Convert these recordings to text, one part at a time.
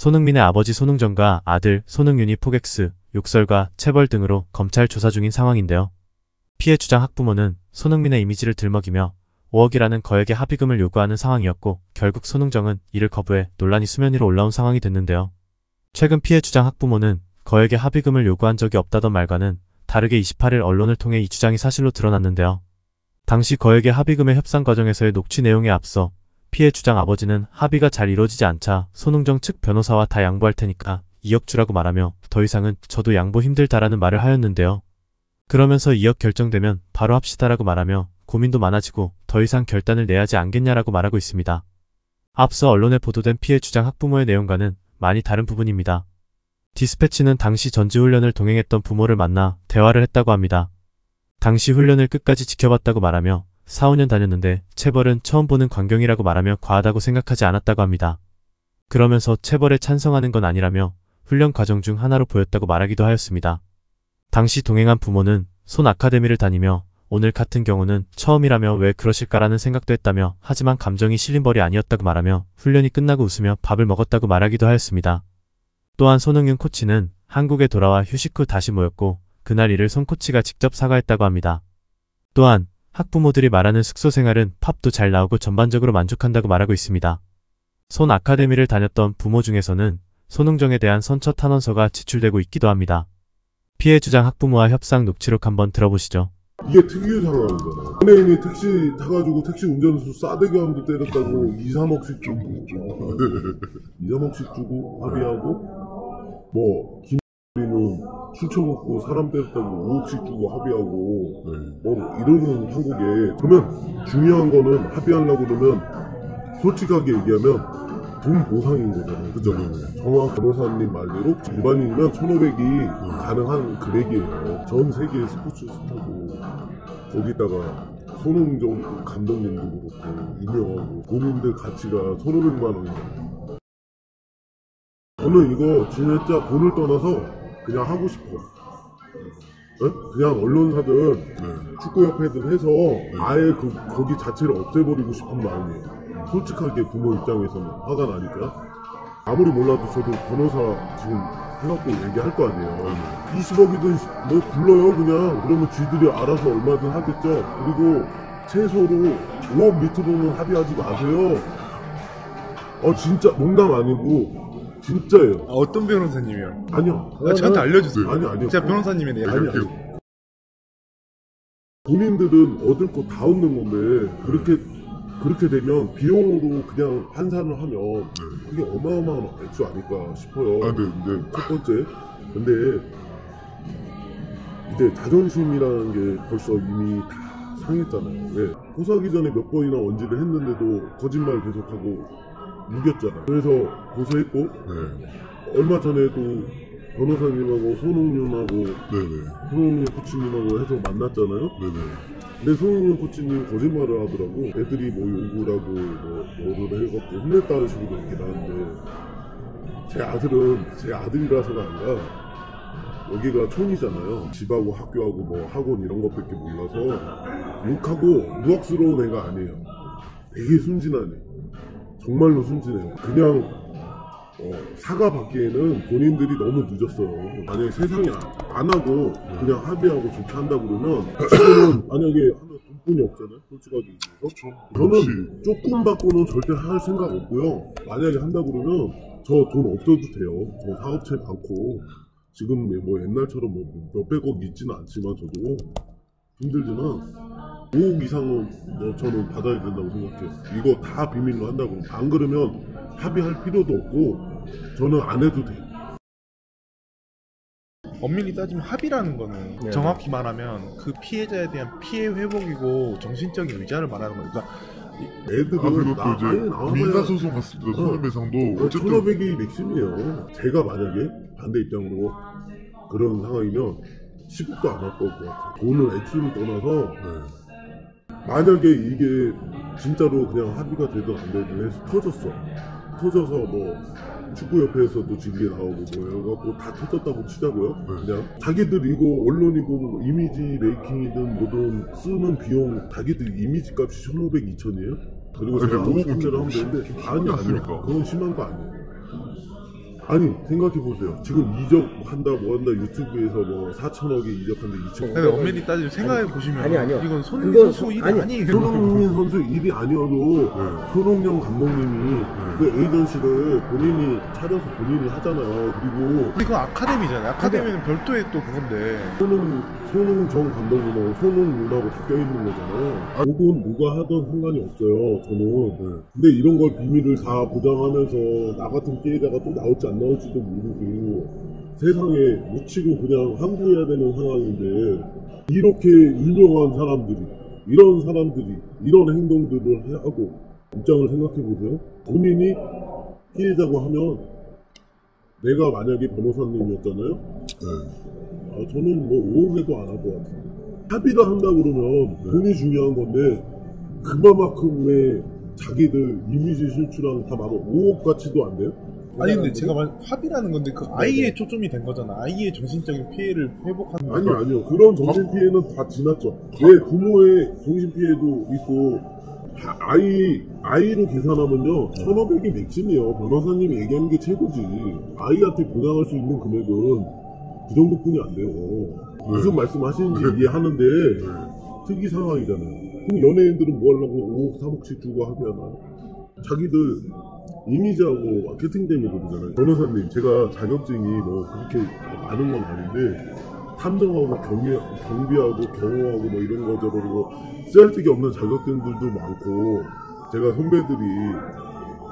손흥민의 아버지 손흥정과 아들 손흥윤이 포객스, 욕설과 체벌 등으로 검찰 조사 중인 상황인데요. 피해 주장 학부모는 손흥민의 이미지를 들먹이며 5억이라는 거액의 합의금을 요구하는 상황이었고 결국 손흥정은 이를 거부해 논란이 수면 위로 올라온 상황이 됐는데요. 최근 피해 주장 학부모는 거액의 합의금을 요구한 적이 없다던 말과는 다르게 28일 언론을 통해 이 주장이 사실로 드러났는데요. 당시 거액의 합의금의 협상 과정에서의 녹취 내용에 앞서 피해 주장 아버지는 합의가 잘 이루어지지 않자 손흥정 측 변호사와 다 양보할 테니까 2억 주라고 말하며 더 이상은 저도 양보 힘들다라는 말을 하였는데요. 그러면서 2억 결정되면 바로 합시다라고 말하며 고민도 많아지고 더 이상 결단을 내야지 않겠냐라고 말하고 있습니다. 앞서 언론에 보도된 피해 주장 학부모의 내용과는 많이 다른 부분입니다. 디스패치는 당시 전지훈련을 동행했던 부모를 만나 대화를 했다고 합니다. 당시 훈련을 끝까지 지켜봤다고 말하며 4, 5년 다녔는데 체벌은 처음 보는 광경이라고 말하며 과하다고 생각하지 않았다고 합니다. 그러면서 체벌에 찬성하는 건 아니라며 훈련 과정 중 하나로 보였다고 말하기도 하였습니다. 당시 동행한 부모는 손 아카데미를 다니며 오늘 같은 경우는 처음이라며 왜 그러실까라는 생각도 했다며 하지만 감정이 실린 벌이 아니었다고 말하며 훈련이 끝나고 웃으며 밥을 먹었다고 말하기도 하였습니다. 또한 손흥윤 코치는 한국에 돌아와 휴식 후 다시 모였고 그날 이를 손 코치가 직접 사과했다고 합니다. 또한 학부모들이 말하는 숙소 생활은 팝도 잘 나오고 전반적으로 만족한다고 말하고 있습니다. 손 아카데미를 다녔던 부모 중에서는 손흥정에 대한 선처 탄원서가 지출되고 있기도 합니다. 피해 주장 학부모와 협상 녹취록 한번 들어보시죠. 이게 특유 상황이잖아. 연예인이 택시 타가지고 택시 운전수 싸대기 한도 때렸다고 2, 3억씩 주고 2, 3억씩 주고 합의하고 뭐 김 처먹고 사람 때렸다고 5억씩 주고 합의하고 뭐 이러는 한국에 그러면 중요한 거는 합의하려고 그러면 솔직하게 얘기하면 돈 보상인 거잖아요. 그죠? 정확 변호사님 말대로 일반인이면 1,500이 가능한 금액이에요. 전 세계 스포츠 스타고 거기다가 손흥정 감독님도 그렇고 유명하고 본인들 가치가 1,500만 원이잖아요. 저는 이거 진짜 돈을 떠나서 그냥 하고 싶어. 예? 그냥 언론사든 축구협회든 해서 아예 그 거기 자체를 없애버리고 싶은 마음이에요. 솔직하게 부모 입장에서는 화가 나니까 아무리 몰라도 저도 변호사 지금 해갖고 얘기할 거 아니에요. 20억이든 뭐 불러요 그냥 그러면 쥐들이 알아서 얼마든 하겠죠. 그리고 최소로 5억 밑으로는 합의하지 마세요. 어 진짜 농담 아니고 진짜예요. 아, 어떤 변호사님이요? 아니요. 아, 저한테 알려주세요. 아니 아니요. 제가 변호사님이네요. 아니 아니. 본인들은 얻을 거 다 얻는 건데 그렇게 그렇게 되면 비용으로 그냥 환산을 하면 이게 어마어마한 액수 아닐까 싶어요. 아, 네, 네. 첫 번째. 근데 이제 자존심이라는 게 벌써 이미 다 상했잖아요. 왜? 고소하기 전에 몇 번이나 원지를 했는데도 거짓말 계속하고 우겼잖아요. 그래서 고소했고 네. 얼마 전에도 변호사님하고 손흥윤하고 네네. 손흥민 코치님하고 해서 만났잖아요. 근데 손흥민 코치님 거짓말을 하더라고. 애들이 뭐 요구라고 뭐 뭐를 해갖고 혼냈다는 식으로 이렇게 나왔는데 제 아들은 제 아들이라서가 아니라 여기가 촌이잖아요. 집하고 학교하고 뭐 학원 이런 것밖에 몰라서 욕하고 무학스러운 애가 아니에요. 되게 순진하네. 정말로 순진해요. 그냥 어, 사과 받기에는 본인들이 너무 늦었어요. 만약에 세상에 안 하고 그냥 합의하고 좋게 한다 그러면 지금은 만약에 하면 돈뿐이 없잖아요. 솔직하게 얘기해서. 저는 조금 받고는 절대 할 생각 없고요. 만약에 한다 그러면 저 돈 없어도 돼요. 저 사업체 많고 지금 뭐 옛날처럼 뭐 몇백억 있지는 않지만 저도 힘들지만 5억 이상은 뭐 저는 받아야 된다고 생각해요. 이거 다 비밀로 한다고. 안 그러면 합의할 필요도 없고 저는 안 해도 돼요. 엄밀히 따지면 합의라는 거는 네. 정확히 말하면 그 피해자에 대한 피해 회복이고 정신적인 의자를 말하는 거니까 애들은 아, 그리고 나- 또 이제 민사소송 갔습니다. 손해배상도 어쨌든 1,500이 맥심이에요. 제가 만약에 반대 입장으로 그런 상황이면 10억도 안 아까울 것 같아요. 돈을 액수를 떠나서 네. 만약에 이게 진짜로 그냥 합의가 되든 안 되든 해서 터졌어. 터져서 뭐 축구협회에서도 징계 나오고 뭐 해갖고 다 터졌다고 치자고요. 네. 그냥 자기들 이거 언론이고 뭐 이미지 메이킹이든 뭐든 쓰는 비용 자기들 이미지 값이 1,500, 2,000이에요? 그리고 제가 하고 싶은 대로 하면 좀 되는데 심- 아니 아니요. 그건 심한 거 아니에요. 아니 생각해보세요 지금 이적한다 뭐한다 유튜브에서 뭐 4천억에 이적한다 2천억 근데 엄밀히 따지면 생각해 보시면 아니, 아니요. 이건 손흥민 그건 선수 소- 일이 아니, 아니에요. 손흥민 선수 일이 아니어도 손흥민 감독님이 그 에이전시를 본인이 차려서 본인이 하잖아요 그리고 근데 그건 아카데미잖아요. 아카데미는 별도의 또 그건데. 손흥, 손흥 정 감독님하고 손흥 누나하고 바뀌어 있는 거잖아요. 그건 누가 하던 상관이 없어요, 저는. 근데 이런 걸 비밀을 다 보장하면서 나 같은 피해자가 또 나올지 안 나올지도 모르고 세상에 묻히고 그냥 항구해야 되는 상황인데 이렇게 유명한 사람들이 이런 사람들이 이런 행동들을 하고 입장을 생각해 보세요. 본인이 피해자고 하면 내가 만약에 변호사님이었잖아요. 아, 저는 뭐 5억에도 안 할 것 같아요. 합의를 한다 그러면 돈이 중요한 건데 그만큼의 자기들 이미지 실추랑 다 막아 5억 가치도 안 돼요? 아니 근데 제가 말 합의라는 건데 그 아이의 초점이 된 거잖아. 아이의 정신적인 피해를 회복하는 아니요 아니요 그런 정신 피해는 다 지났죠. 왜 부모의 정신 피해도 있고 하- 아이 아이로 계산하면요 1,500이 맥심이에요. 변호사님이 얘기하는 게 최고지. 아이한테 보장할 수 있는 금액은 그 정도뿐이 안 돼요. 무슨 말씀하시는지 이해하는데 특이 상황이잖아요. 그럼 연예인들은 뭐 하려고 5억 3억씩 주고 합의하나? 자기들 이미지하고 마케팅 때문에 그러잖아요. 변호사님, 제가 자격증이 뭐 그렇게 많은 건 아닌데 탐정하고 경비, 경비하고 경호하고 뭐 이런 거 저러고 쓸데기 없는 자격증들도 많고 제가 선배들이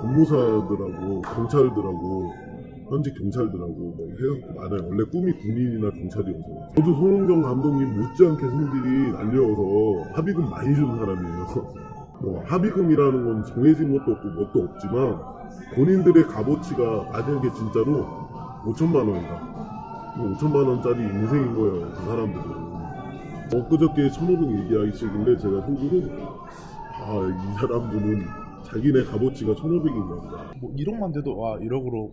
공무사들하고 경찰들하고 현직 경찰들하고 뭐 해갖고 많아요. 원래 꿈이 군인이나 경찰이어서. 저도 손흥정 감독님 못지않게 성질이 날려서 합의금 많이 준 사람이에요. 뭐 합의금이라는 건 정해진 것도 없고 뭣도 없지만 본인들의 값어치가 만약에 진짜로 5천만 원이다. 5천만 원짜리 인생인 거예요. 그 사람들은. 엊그저께 1,500 얘기하시길래 제가 속으로 아이 사람들은 자기네 값어치가 1,500인가 보다. 뭐 1억만 돼도 와 1억으로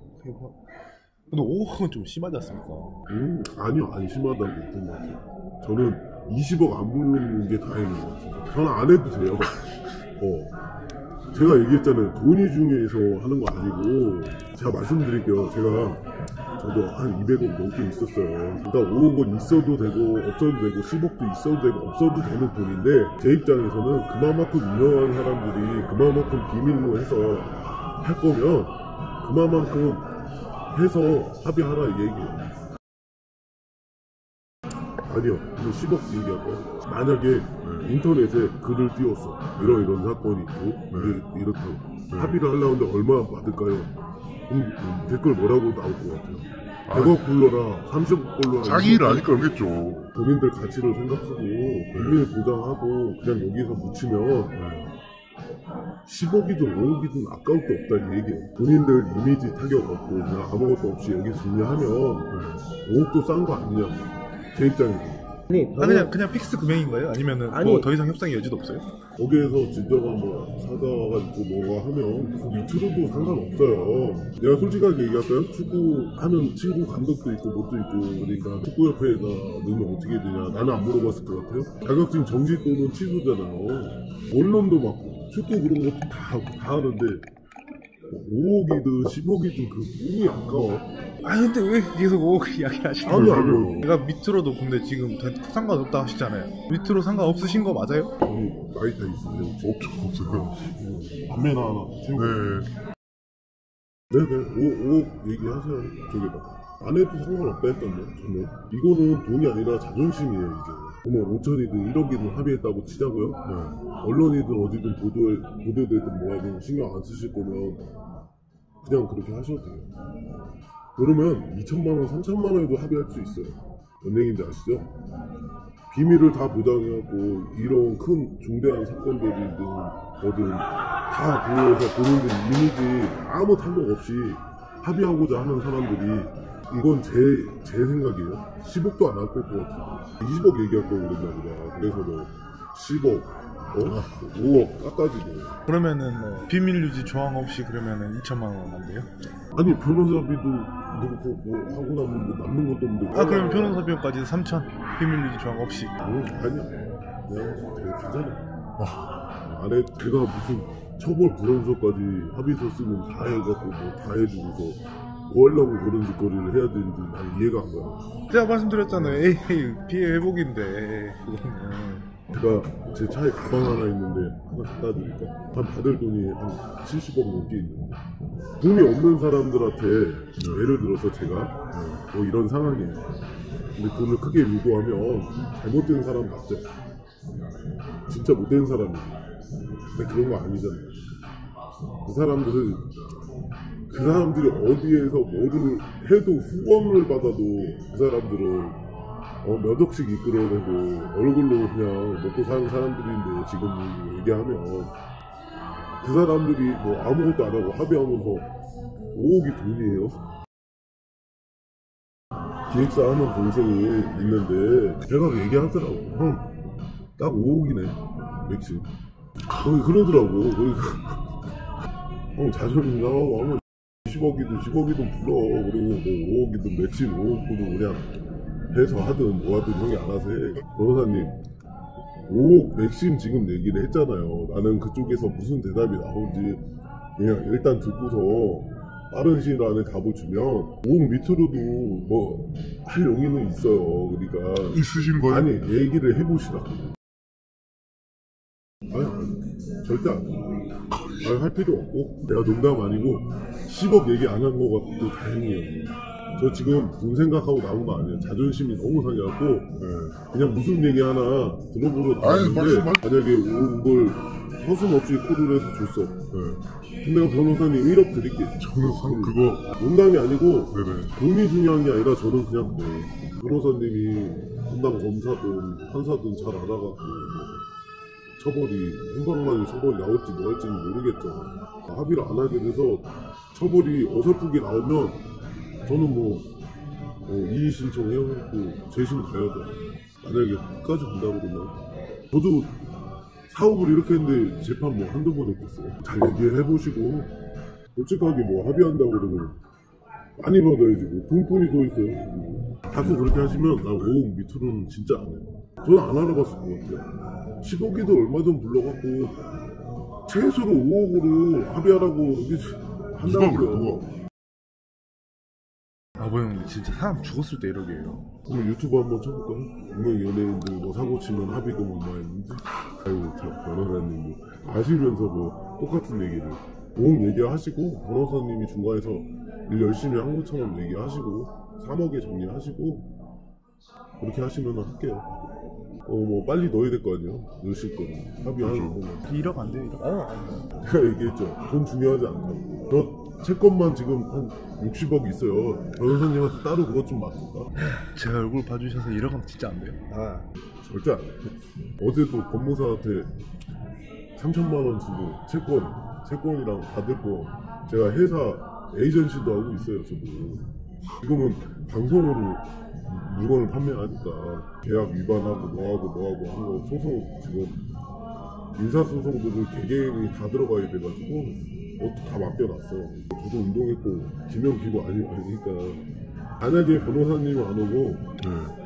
근데 5억은 좀 심하지 않습니까? 음, 아니요, 안 심하다고 본것 같아요. 저는 20억 안 부르는 게 다행인 것 같아요. 저는 안 해도 돼요. 어. 제가 얘기했잖아요. 돈이 중요해서 하는 거 아니고, 제가 말씀드릴게요. 제가, 저도 한 200억 넘게 있었어요. 그러니까 5억은 있어도 되고, 없어도 되고, 10억도 있어도 되고, 없어도 되는 돈인데, 제 입장에서는 그만큼 유명한 사람들이 그만큼 비밀로 해서 할 거면, 그만큼 해서 합의하라 이 얘기예요. 아니요, 이거 10억 얘기하고요. 만약에 인터넷에 글을 띄웠어. 이런 이런 사건이 있고, 이렇- 이렇다고. 합의를 하려는데 얼마 받을까요? 그럼 음, 댓글 뭐라고 나올 것 같아요? 100억 불러라, 30억 불러라. 자기 일 아니까 그러겠죠. 본인들 가치를 생각하고, 비밀 보장하고, 그냥 여기서 묻히면, 10억이든 5억이든 아까울 게 없다 이 얘기예요. 본인들 이미지 타격 없고 그냥 아무것도 없이 여기 정리하면 5억도 싼 거 아니냐. 제 입장에서. 아니, 아 그냥 그냥 픽스 금액인 거예요? 아니면은 아니. 뭐더 이상 협상의 여지도 없어요? 거기에서 진짜가 뭐 사과가 있고 뭐가 하면 그 밑으로도 상관없어요. 내가 솔직하게 얘기할까요? 축구 하면 친구 감독도 있고 뭣도 있고 그러니까 축구협회가 넣으면 어떻게 되냐 나는 안 물어봤을 것 같아요. 자격증 정지 또는 취소잖아요. 언론도 막 축구 그런 것도 다, 다 하는데 5억이든 10억이든 그 꿈이 아까워. 아 근데 왜 계속 5억 이야기 하시는 아니 거예요? 아니요. 내가 밑으로도 근데 지금 대- 상관없다 하시잖아요. 밑으로 상관없으신 거 맞아요? 우리 나이 다 있으세요? 없죠, 없어요. 담배나 하나 태우고 네. 네네 5, 5억 얘기하세요 저기다 안 해도 상관없다 했던데 저는 이거는 돈이 아니라 자존심이에요 이제 뭐 5천이든 1억이든 합의했다고 치자고요? 언론이든 어디든 보도에, 보도되든 뭐하든 신경 안 쓰실 거면 그냥 그렇게 하셔도 돼요. 그러면 2천만 원 3천만 원에도 합의할 수 있어요. 뭔 얘기인지 아시죠? 비밀을 다 보장해갖고 이런 큰 중대한 사건들이든 뭐든 다 보호해서 본인들 이미지 아무 탐욕 없이 합의하고자 하는 사람들이 이건 제, 제 생각이에요. 10억도 안할것 같아요. 20억 얘기할 걸 그랬나 보다. 그래서 뭐 10억, 어? 5억 깎아주고. 그러면은 뭐 비밀 유지 조항 없이 그러면은 2천만 원은 안 돼요? 아니 변호사비도 넣고 뭐 하고 나면 뭐 남는 것도 없는데. 아 그럼 변호사 비용까지 3천 비밀 유지 조항 없이 응, 아니야. 그냥 되게 괜찮아. 안에 제가 무슨 처벌 불원서까지 합의서 쓰면 다 해갖고 뭐 다 해주고서 뭐 하려고 그런 짓거리를 해야 되는지 난 이해가 안 가요. 제가 말씀드렸잖아요. 에이, 피해 회복인데. 그거는. 제가 제 차에 가방 하나 있는데 하나 갖다 드릴까? 한 받을 돈이 한 70억 넘게 있는데 돈이 없는 사람들한테 예를 들어서 제가 뭐 이런 상황이에요. 근데 돈을 크게 요구하면 잘못된 사람 맞죠? 진짜 못된 사람이에요. 근데 그런 거 아니잖아요. 그 사람들은 그 사람들이 어디에서 뭐를 해도 후원을 받아도 그 사람들은 어, 몇 억씩 이끌어내고 얼굴로 그냥 먹고 사는 사람들인데 지금 얘기하면 그 사람들이 뭐 아무것도 안 하고 합의하면서 5억이 돈이에요. 기획사 하는 동생이 있는데 제가 얘기하더라고. 형 딱 5억이네 맥심. 거기 그러더라고. 거기 형 자존심 상하고 하면 20억이든 10억이든 불러 그리고 뭐 5억이든 맥심 5억이든 그냥 해서 하든 뭐 하든 형이 알아서 해. 변호사님, 5억 맥심 지금 얘기를 했잖아요. 나는 그쪽에서 무슨 대답이 나올지 그냥 일단 듣고서 빠른 시일 안에 답을 주면 5억 밑으로도 뭐 할 용의는 있어요. 그러니까 있으신 거예요? 아니 얘기를 해보시라고. 아니, 아니 절대 안 해. 아니, 할 필요 없고 내가 농담 아니고 10억 얘기 안 한 것도 다행이에요. 저 지금 돈 생각하고 나온 거 아니에요. 자존심이 너무 상해갖고 네. 그냥 무슨 얘기 하나 들어보러 나왔는데. 만약에 5억을 서슴 없이 코드를 해서 줬어. 네. 근데 내가 변호사님 1억 드릴게. 저는 상 그거 농담이 아니고 네네. 돈이 중요한 게 아니라 저는 그냥 그래요. 변호사님이 담당 검사든 판사든 잘 알아갖고 처벌이 한방만에 처벌이 나올지 뭐 할지는 모르겠죠. 합의를 안 하게 돼서 처벌이 어설프게 나오면 저는 뭐 어, 이의 신청해갖고 재심 가야 돼. 만약에 끝까지 간다 그러면. 저도 사업을 이렇게 했는데 재판 뭐 한두 번 했겠어요. 잘 얘기해 보시고. 솔직하게 뭐 합의한다고 그러면 많이 받아야지 뭐. 돈돈이 더 있어요. 자꾸 그렇게 하시면 나 5억 밑으로는 진짜 안 해요. 저는 안 알아봤을 것 같아요 10억이도 얼마든 불러갖고 최소로 5억으로 합의하라고 누가 한다고요 그래 누가? 아버 형 진짜 사람 죽었을 때 이러게요. 그럼 유튜브 한번 쳐볼까요? 유명 연예인들 뭐 사고 치면 합의금 얼마 했는지 아이고 저 변호사님 뭐 아시면서 뭐 똑같은 얘기를 5억 얘기하시고 변호사님이 중간에서 일 열심히 한 것처럼 얘기하시고 3억에 정리하시고 그렇게 하시면 할게요 어뭐 빨리 넣어야 될 거 아니에요 넣으실 거는 합의하는 거는 1억 안 돼요, 1억. 아, 제가 얘기했죠. 돈 중요하지 않다고. 저 채권만 지금 한 60억 있어요. 변호사님한테 따로 그것 좀 맡을까? 제 얼굴 봐주셔서 1억은 진짜 안 돼요. 아, 절대 안 해. 어제도 법무사한테 3천만 원 주고 채권, 채권이랑 받을 거 제가 회사 에이전시도 하고 있어요, 저도. 지금은 방송으로 물건을 판매하니까 계약 위반하고 뭐하고 뭐하고 한거 소송 지금 인사소송들을 개개인이 다 들어가야 돼가지고 그것도 다 맡겨놨어. 저도 운동했고 기고 아니, 아니니까 만약에 변호사님 안 오고 네.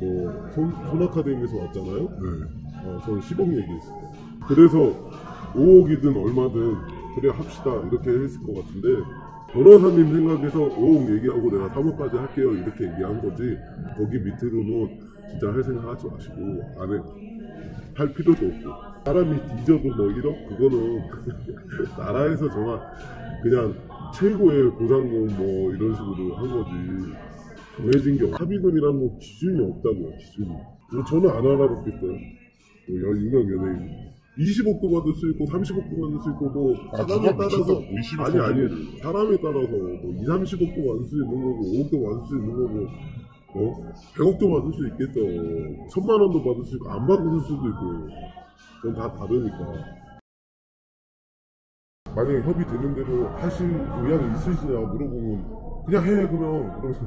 뭐 손, 손아카데미에서 왔잖아요. 네. 어, 저는 10억 얘기했어요. 그래서 5억이든 얼마든 그래 합시다 이렇게 했을 것 같은데 변호사님 생각에서 5억 얘기하고 내가 3억까지 할게요. 이렇게 얘기한 거지. 거기 밑으로는 진짜 할 생각 하지 마시고 안에 할 필요도 없고. 사람이 뒤져도 뭐 1억 그거는 나라에서 정말 그냥 최고의 보상금 뭐 이런 식으로 한 거지. 정해진 게 없- 합의금이라는 건 기준이 없다고요 기준이. 저는 안 알아봤겠어요 뭐 여- 유명 연예인 20억도 받을 수 있고 30억도 받을 수 있고 뭐 아, 사람에 그거 따라서. 20억 아니 아니 사람에 따라서 뭐 2, 30억도 받을 수 있는 거고 5억도 받을 수 있는 거고 어? 100억도 받을 수 있겠죠. 천만 원도 받을 수 있고 안 받을 수도 있고. 그건 다 다르니까. 만약에 협의 되는 대로 하실 의향이 있으시냐 물어보면 그냥 해 그러면. 그러면서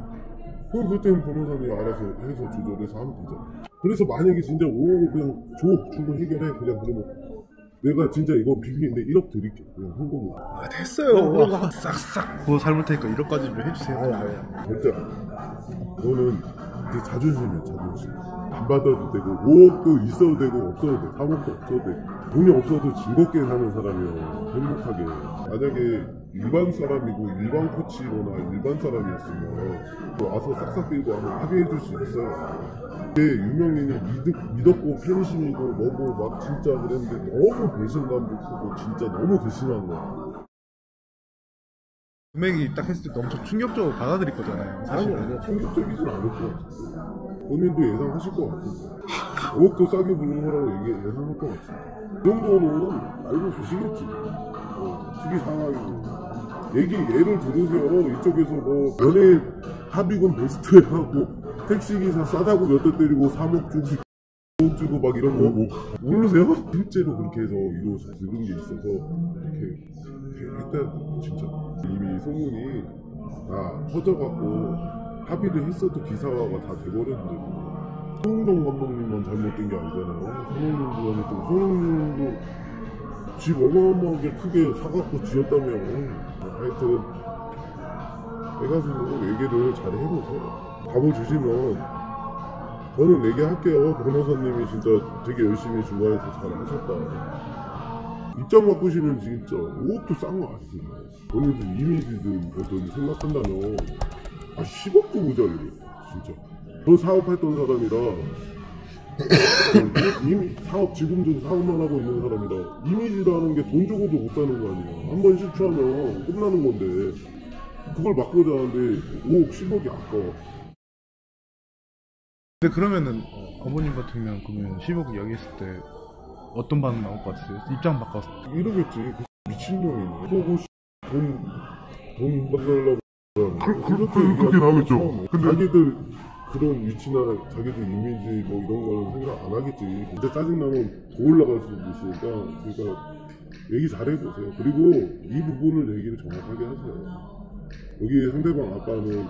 그럼 그때는 변호사님이 알아서 해서 조절해서 하면 되죠. 그래서 만약에 진짜 5억 그냥 줘 주고 해결해. 그냥 그러면 내가 진짜 이거 비밀인데 1억 드릴게 그냥 현금으로 아 됐어요. 싹싹. 그거 삶을 테니까 1억까지 좀 해주세요. 절대 안 해. 너는 네 자존심이야 자존심. 안 받아도 되고 5억도 있어도 되고 없어도 돼. 3억도 없어도 돼. 돈이 없어도 즐겁게 사는 사람이야. 행복하게. 만약에 일반 사람이고 일반 코치로나 일반 사람이었으면 또 와서 싹싹 빌고 하면 합의해 줄 수 있어요. 근데 유명인을 믿, 믿었고 팬심이고 뭐고 막 진짜 그랬는데 너무 배신감도 크고 진짜 너무 괘씸한 거야. 금액이 딱 했을 때 엄청 충격적으로 받아들일 거잖아요. 아니 사실. 아니야 충격적이진 않을 것 같은데 본인도 예상하실 것 같은데 5억도 싸게 부르는 거라고 얘기, 예상할 것 같은데 그 정도는 알고 계시겠지 어, 특이 상황이고 얘기 예를 들으세요 이쪽에서 뭐 연예인 합의금 베스트에 하고 택시기사 싸다고 몇 대 때리고 3억 주고 5억 주고 막 이런 거 뭐, 모르세요? 실제로 그렇게 해서 이루어져 들은 게 있어서 이렇게 일단 진짜 이미 소문이 다 퍼져갖고 합의를 했어도 기사화가 다 돼버렸는데 손흥정 감독님만 잘못된 게 아니잖아요. 손흥정도 잘못되고 손흥정도 집 어마어마하게 크게 사갖고 지었다며 하여튼 해가지고 얘기를 잘 해보세요. 답을 주시면 저는 얘기할게요. 변호사님이 진짜 되게 열심히 중간에서 잘 하셨다. 입장 바꾸시면 진짜 5억도 싼 거 아니에요. 본인들 이미지든 어떤 생각한다면 아 10억도 모자르래 진짜. 저 사업했던 사람이라 이미 사업 지금 좀 사업만 하고 있는 사람이라 이미지라는 게 돈 주고도 못 사는 거 아니야. 한 번 실추하면 끝나는 건데 그걸 바꾸자 하는데 5억 10억이 아까워. 근데 그러면은 어, 아버님 같은 경우는 그러면 10억 이야기했을 때 어떤 반응 나올 것 같으세요? 입장 바꿔서 이러겠지. 그 미친놈이네. 보고 돈, 돈 받으려고. 그- 그- 그- 그렇게 나오겠죠. 근데- 자기들 그런 위치나 자기들 이미지 뭐 이런 거는 생각 안 하겠지. 근데 짜증나면 더 올라갈 수도 있으니까. 그러니까 얘기 잘 해보세요. 그리고 이 부분을 얘기를 정확하게 하세요. 여기 상대방 아빠는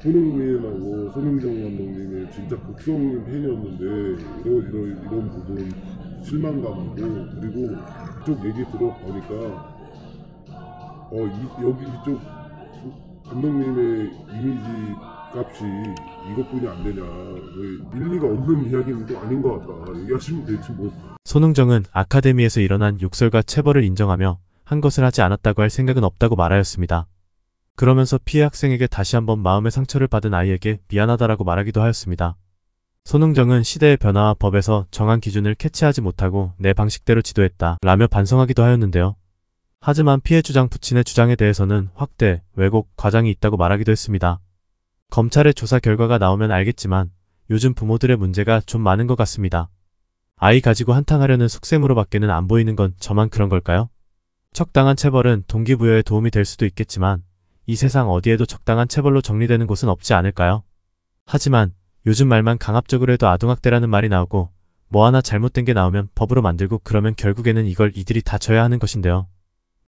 손흥민하고 손흥정 감독님의 진짜 극성 팬이었는데 이런 이런 이런 부분 실망감이고 그리고 이쪽 얘기 들어보니까 어 이, 여기 이쪽 감독님의 이미지 값이 이것뿐이 안 되냐 왜 일리가 없는 이야기는 또 아닌 것 같다 얘기하시면 되지 뭐 손흥정은 아카데미에서 일어난 욕설과 체벌을 인정하며 한 것을 하지 않았다고 할 생각은 없다고 말하였습니다. 그러면서 피해 학생에게 다시 한번 마음의 상처를 받은 아이에게 미안하다라고 말하기도 하였습니다. 손흥정은 시대의 변화와 법에서 정한 기준을 캐치하지 못하고 내 방식대로 지도했다 라며 반성하기도 하였는데요. 하지만 피해 주장 부친의 주장에 대해서는 확대, 왜곡, 과장이 있다고 말하기도 했습니다. 검찰의 조사 결과가 나오면 알겠지만 요즘 부모들의 문제가 좀 많은 것 같습니다. 아이 가지고 한탕하려는 속셈으로 밖에는 안 보이는 건 저만 그런 걸까요? 적당한 체벌은 동기부여에 도움이 될 수도 있겠지만 이 세상 어디에도 적당한 체벌로 정리되는 곳은 없지 않을까요? 하지만 요즘 말만 강압적으로 해도 아동학대라는 말이 나오고 뭐 하나 잘못된 게 나오면 법으로 만들고 그러면 결국에는 이걸 이들이 다 져야 하는 것인데요.